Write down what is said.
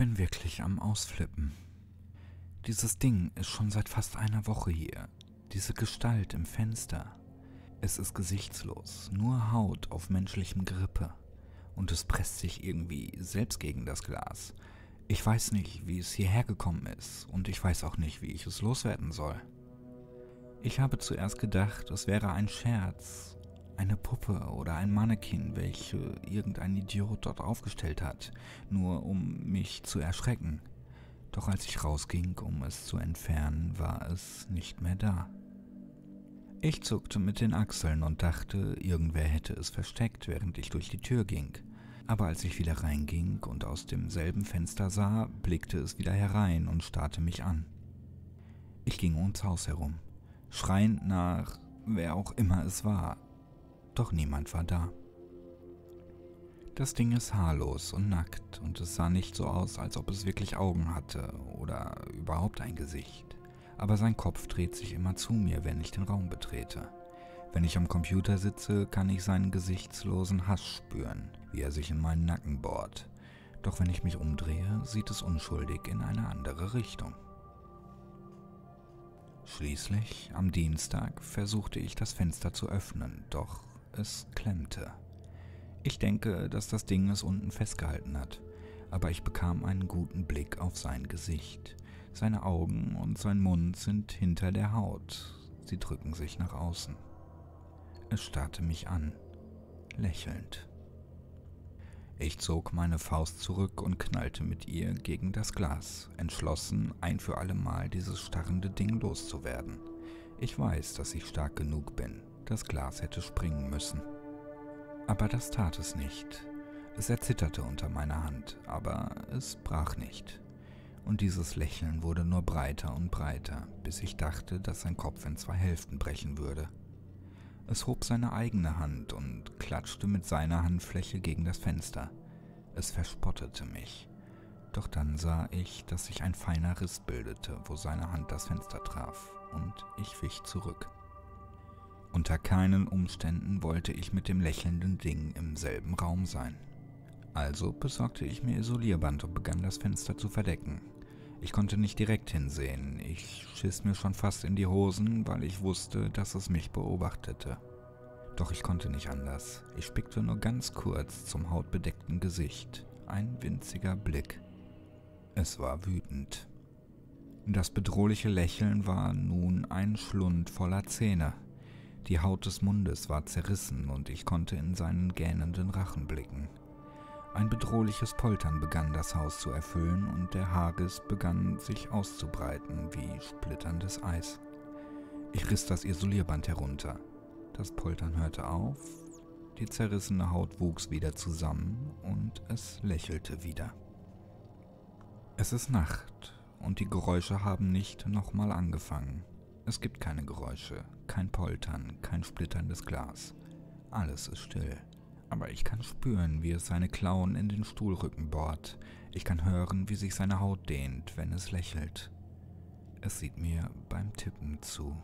bin wirklich am Ausflippen. Dieses Ding ist schon seit fast einer Woche hier. Diese Gestalt im Fenster. Es ist gesichtslos, nur Haut auf menschlichem Grippe. Und es presst sich irgendwie selbst gegen das Glas. Ich weiß nicht, wie es hierher gekommen ist und ich weiß auch nicht, wie ich es loswerden soll. Ich habe zuerst gedacht, es wäre ein Scherz, eine Puppe oder ein Mannequin, welche irgendein Idiot dort aufgestellt hat, nur um mich zu erschrecken. Doch als ich rausging, um es zu entfernen, war es nicht mehr da. Ich zuckte mit den Achseln und dachte, irgendwer hätte es versteckt, während ich durch die Tür ging. Aber als ich wieder reinging und aus demselben Fenster sah, blickte es wieder herein und starrte mich an. Ich ging ums Haus herum, schreiend nach wer auch immer es war, doch niemand war da. Das Ding ist haarlos und nackt und es sah nicht so aus, als ob es wirklich Augen hatte oder überhaupt ein Gesicht. Aber sein Kopf dreht sich immer zu mir, wenn ich den Raum betrete. Wenn ich am Computer sitze, kann ich seinen gesichtslosen Hass spüren, wie er sich in meinen Nacken bohrt. Doch wenn ich mich umdrehe, sieht es unschuldig in eine andere Richtung. Schließlich, am Dienstag, versuchte ich das Fenster zu öffnen, doch es klemmte. Ich denke, dass das Ding es unten festgehalten hat, aber ich bekam einen guten Blick auf sein Gesicht. Seine Augen und sein Mund sind hinter der Haut, sie drücken sich nach außen. Es starrte mich an, lächelnd. Ich zog meine Faust zurück und knallte mit ihr gegen das Glas, entschlossen, ein für alle Mal dieses starrende Ding loszuwerden. Ich weiß, dass ich stark genug bin. Das Glas hätte springen müssen. Aber das tat es nicht. Es erzitterte unter meiner Hand, aber es brach nicht. Und dieses Lächeln wurde nur breiter und breiter, bis ich dachte, dass sein Kopf in zwei Hälften brechen würde. Es hob seine eigene Hand und klatschte mit seiner Handfläche gegen das Fenster. Es verspottete mich. Doch dann sah ich, dass sich ein feiner Riss bildete, wo seine Hand das Fenster traf, und ich wich zurück. Unter keinen Umständen wollte ich mit dem lächelnden Ding im selben Raum sein. Also besorgte ich mir Isolierband und begann das Fenster zu verdecken. Ich konnte nicht direkt hinsehen. Ich schiss mir schon fast in die Hosen, weil ich wusste, dass es mich beobachtete. Doch ich konnte nicht anders. Ich spickte nur ganz kurz zum hautbedeckten Gesicht. Ein winziger Blick. Es war wütend. Das bedrohliche Lächeln war nun ein Schlund voller Zähne. Die Haut des Mundes war zerrissen und ich konnte in seinen gähnenden Rachen blicken. Ein bedrohliches Poltern begann das Haus zu erfüllen und der Hages begann sich auszubreiten wie splitterndes Eis. Ich riss das Isolierband herunter. Das Poltern hörte auf, die zerrissene Haut wuchs wieder zusammen und es lächelte wieder. Es ist Nacht und die Geräusche haben nicht nochmal angefangen. Es gibt keine Geräusche, kein Poltern, kein splitterndes Glas. Alles ist still aber ich kann spüren, wie es seine Klauen in den Stuhlrücken bohrt. Ich kann hören, wie sich seine Haut dehnt, wenn es lächelt. Es sieht mir beim Tippen zu.